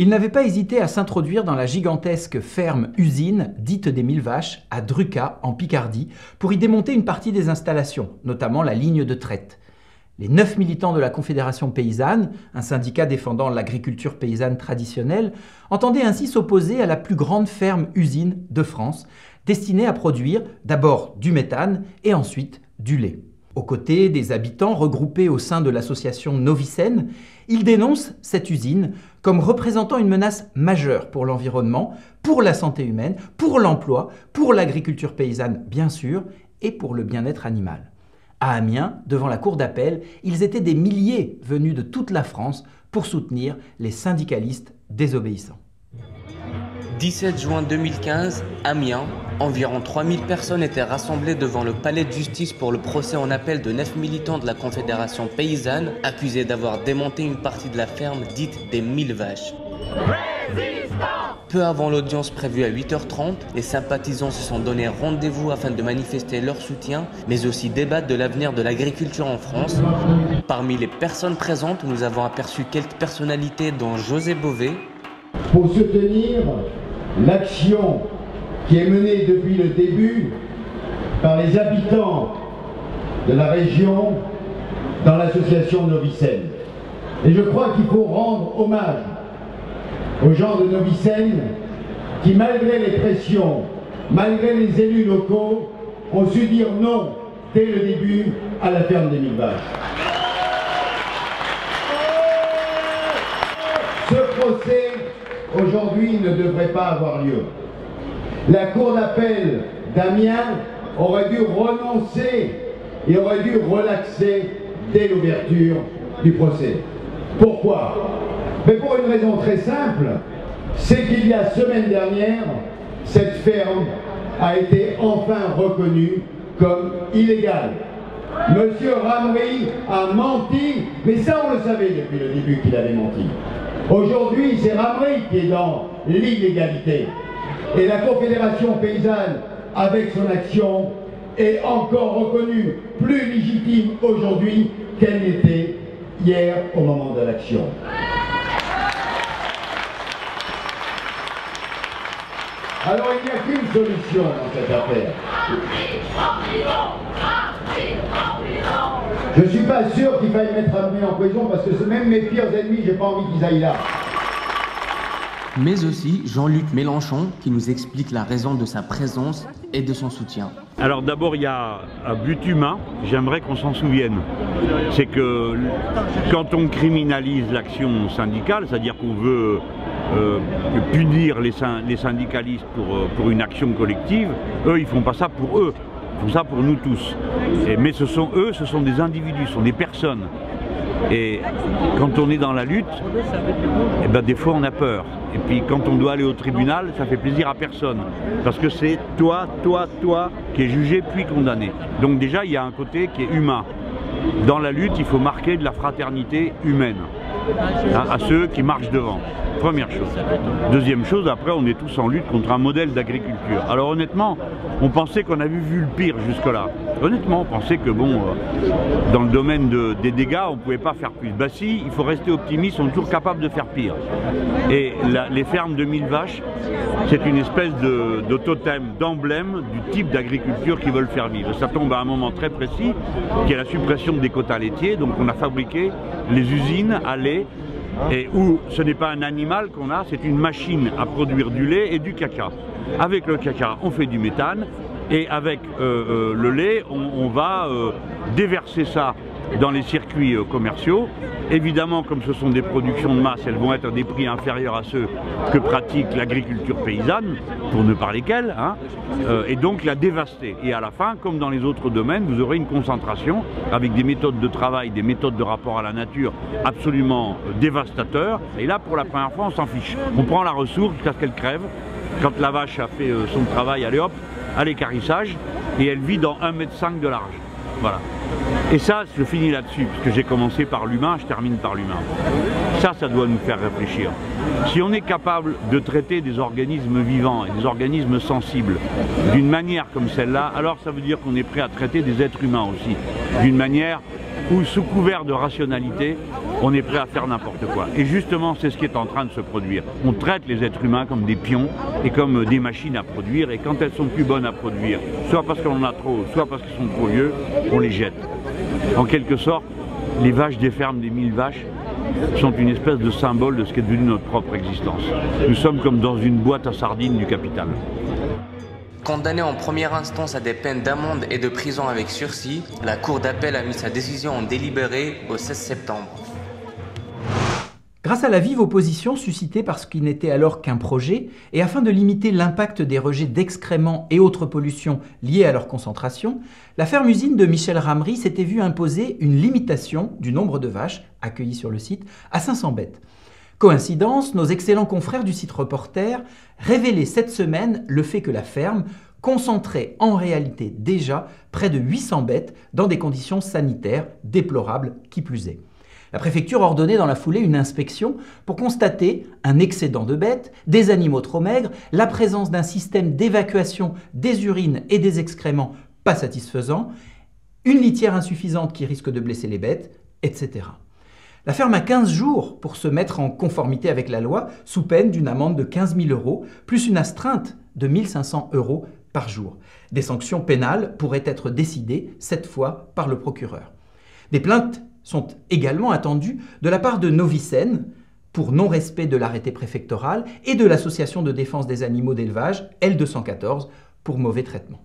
Il n'avait pas hésité à s'introduire dans la gigantesque ferme-usine dite des Mille Vaches à Druca, en Picardie, pour y démonter une partie des installations, notamment la ligne de traite. Les neuf militants de la Confédération paysanne, un syndicat défendant l'agriculture paysanne traditionnelle, entendaient ainsi s'opposer à la plus grande ferme-usine de France, destinée à produire d'abord du méthane et ensuite du lait. Aux côtés des habitants regroupés au sein de l'association Novicène, ils dénoncent cette usine comme représentant une menace majeure pour l'environnement, pour la santé humaine, pour l'emploi, pour l'agriculture paysanne bien sûr, et pour le bien-être animal. À Amiens, devant la cour d'appel, ils étaient des milliers venus de toute la France pour soutenir les syndicalistes désobéissants. 17 juin 2015, Amiens, environ 3000 personnes étaient rassemblées devant le palais de justice pour le procès en appel de 9 militants de la Confédération paysanne accusés d'avoir démonté une partie de la ferme dite des 1000 vaches. Peu avant l'audience prévue à 8h30, les sympathisants se sont donné rendez-vous afin de manifester leur soutien, mais aussi débattre de l'avenir de l'agriculture en France. Parmi les personnes présentes, nous avons aperçu quelques personnalités dont José Bové. Pour soutenir l'action qui est menée depuis le début par les habitants de la région dans l'association Novicène. Et je crois qu'il faut rendre hommage aux gens de Novicène qui, malgré les pressions, malgré les élus locaux, ont su dire non dès le début à la ferme des mille. Aujourd'hui ne devrait pas avoir lieu. La cour d'appel d'Amiens aurait dû renoncer et aurait dû relaxer dès l'ouverture du procès. Pourquoi? Mais pour une raison très simple, c'est qu'il y a semaine dernière, cette ferme a été enfin reconnue comme illégale. Monsieur Ramery a menti, mais ça on le savait depuis le début qu'il avait menti. Aujourd'hui, c'est Ramery qui est dans l'illégalité. Et la Confédération paysanne, avec son action, est encore reconnue plus légitime aujourd'hui qu'elle n'était hier au moment de l'action. Alors il n'y a qu'une solution dans cette affaire. Je ne suis pas sûr qu'il faille mettre Ramery en prison parce que même mes pires ennemis, j'ai pas envie qu'ils aillent là mais aussi Jean-Luc Mélenchon qui nous explique la raison de sa présence et de son soutien. Alors d'abord, il y a un but humain, j'aimerais qu'on s'en souvienne. C'est que quand on criminalise l'action syndicale, c'est-à-dire qu'on veut euh, punir les, syndicalistes pour, euh, pour une action collective, eux, ils font pas ça pour eux, font ça pour nous tous. mais ce sont eux, ce sont des individus, ce sont des personnes. Et quand on est dans la lutte, eh ben des fois on a peur. Et puis quand on doit aller au tribunal, ça fait plaisir à personne. Parce que c'est toi, toi, toi qui est jugé puis condamné. Donc déjà, il y a un côté qui est humain. Dans la lutte, il faut marquer de la fraternité humaine à ceux qui marchent devant. Première chose. Deuxième chose, après, on est tous en lutte contre un modèle d'agriculture. Alors honnêtement, on pensait qu'on avait vu le pire jusque-là. Honnêtement, on pensait que, bon, euh, dans le domaine des dégâts, on ne pouvait pas faire plus. Bah si, il faut rester optimiste, on est toujours capable de faire pire. Et les fermes de mille vaches, c'est une espèce de, de totem, d'emblème du type d'agriculture qu'ils veulent faire vivre. Ça tombe à un moment très précis, qui est la suppression des quotas laitiers. Donc on a fabriqué les usines à lait et où ce n'est pas un animal qu'on a, c'est une machine à produire du lait et du caca. Avec le caca, on fait du méthane, et avec euh, euh, le lait, on, va euh, déverser ça dans les circuits commerciaux. Évidemment, comme ce sont des productions de masse, elles vont être à des prix inférieurs à ceux que pratique l'agriculture paysanne, pour ne parler qu'elle, hein, et donc la dévaster. Et à la fin, comme dans les autres domaines, vous aurez une concentration avec des méthodes de travail, des méthodes de rapport à la nature absolument dévastateurs. Et là, pour la première fois, on s'en fiche. On prend la ressource jusqu'à ce qu'elle crève. Quand la vache a fait son travail, allez hop, à l'écarissage et elle vit dans 1,5 m de large. Voilà. Et ça, je finis là-dessus, puisque j'ai commencé par l'humain, je termine par l'humain. Ça, ça doit nous faire réfléchir. Si on est capable de traiter des organismes vivants et des organismes sensibles d'une manière comme celle-là, alors ça veut dire qu'on est prêt à traiter des êtres humains aussi, d'une manière où sous couvert de rationalité, on est prêt à faire n'importe quoi. Et justement, c'est ce qui est en train de se produire. On traite les êtres humains comme des pions et comme des machines à produire, et quand elles sont plus bonnes à produire, soit parce qu'on en a trop, soit parce qu'elles sont trop vieux, on les jette. En quelque sorte, les vaches des fermes des mille vaches sont une espèce de symbole de ce qu'est devenu notre propre existence. Nous sommes comme dans une boîte à sardines du capital. Condamné en première instance à des peines d'amende et de prison avec sursis, la Cour d'appel a mis sa décision en délibéré au 16 septembre. Grâce à la vive opposition suscitée par ce qui n'était alors qu'un projet, et afin de limiter l'impact des rejets d'excréments et autres pollutions liées à leur concentration, la ferme-usine de Michel Ramery s'était vue imposer une limitation du nombre de vaches accueillies sur le site à 500 bêtes. Coïncidence, nos excellents confrères du site Reporter révélaient cette semaine le fait que la ferme concentrait en réalité déjà près de 800 bêtes dans des conditions sanitaires déplorables qui plus est. La préfecture ordonnait dans la foulée une inspection pour constater un excédent de bêtes, des animaux trop maigres, la présence d'un système d'évacuation des urines et des excréments pas satisfaisant, une litière insuffisante qui risque de blesser les bêtes, etc. La ferme a 15 jours pour se mettre en conformité avec la loi, sous peine d'une amende de 15 000 euros, plus une astreinte de 1 500 euros par jour. Des sanctions pénales pourraient être décidées, cette fois, par le procureur. Des plaintes sont également attendues de la part de Novicène pour non-respect de l'arrêté préfectoral et de l'Association de défense des animaux d'élevage L214 pour mauvais traitement.